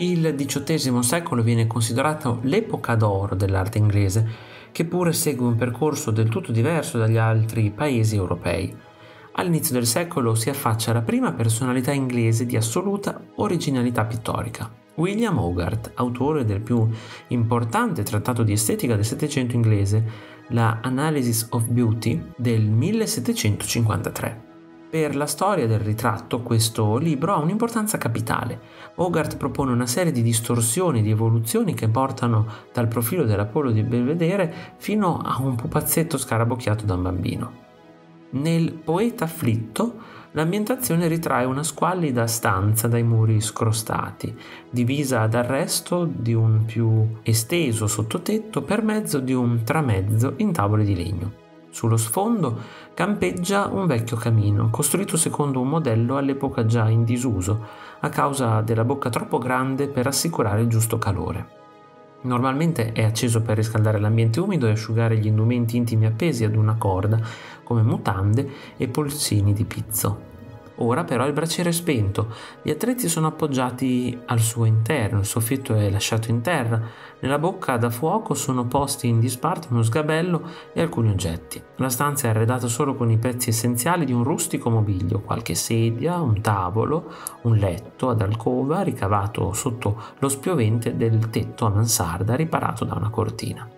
Il XVIII secolo viene considerato l'epoca d'oro dell'arte inglese, che pure segue un percorso del tutto diverso dagli altri paesi europei. All'inizio del secolo si affaccia la prima personalità inglese di assoluta originalità pittorica, William Hogarth, autore del più importante trattato di estetica del Settecento inglese, la Analysis of Beauty del 1753. Per la storia del ritratto questo libro ha un'importanza capitale. Hogarth propone una serie di distorsioni di evoluzioni che portano dal profilo dell'Apollo di Belvedere fino a un pupazzetto scarabocchiato da un bambino. Nel Poeta afflitto l'ambientazione ritrae una squallida stanza dai muri scrostati, divisa dal resto di un più esteso sottotetto per mezzo di un tramezzo in tavole di legno. Sullo sfondo campeggia un vecchio camino, costruito secondo un modello all'epoca già in disuso, a causa della bocca troppo grande per assicurare il giusto calore. Normalmente è acceso per riscaldare l'ambiente umido e asciugare gli indumenti intimi appesi ad una corda, come mutande e polsini di pizzo. Ora però il braciere è spento, gli attrezzi sono appoggiati al suo interno, il soffitto è lasciato in terra, nella bocca da fuoco sono posti in disparte uno sgabello e alcuni oggetti. La stanza è arredata solo con i pezzi essenziali di un rustico mobilio, qualche sedia, un tavolo, un letto ad alcova ricavato sotto lo spiovente del tetto a mansarda riparato da una cortina.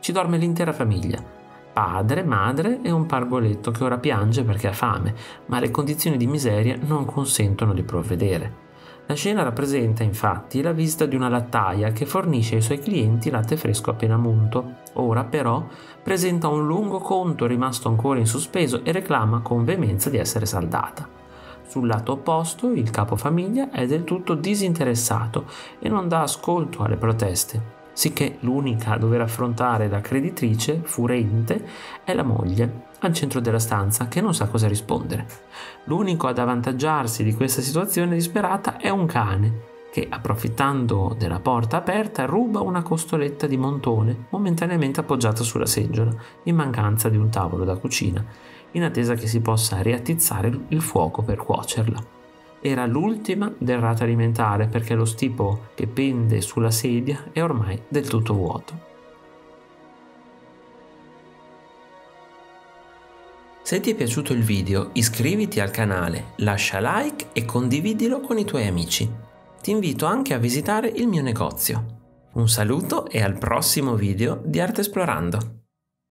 Ci dorme l'intera famiglia padre, madre e un pargoletto che ora piange perché ha fame, ma le condizioni di miseria non consentono di provvedere. La scena rappresenta infatti la visita di una lattaia che fornisce ai suoi clienti latte fresco appena munto. Ora però presenta un lungo conto rimasto ancora in sospeso e reclama con veemenza di essere saldata. Sul lato opposto il capofamiglia è del tutto disinteressato e non dà ascolto alle proteste sicché l'unica a dover affrontare la creditrice, furente, è la moglie, al centro della stanza, che non sa cosa rispondere. L'unico ad avvantaggiarsi di questa situazione disperata è un cane, che, approfittando della porta aperta, ruba una costoletta di montone momentaneamente appoggiata sulla seggiola, in mancanza di un tavolo da cucina, in attesa che si possa riattizzare il fuoco per cuocerla era l'ultima derrata alimentare perché lo stipo che pende sulla sedia è ormai del tutto vuoto. Se ti è piaciuto il video iscriviti al canale, lascia like e condividilo con i tuoi amici. Ti invito anche a visitare il mio negozio. Un saluto e al prossimo video di Arte Esplorando.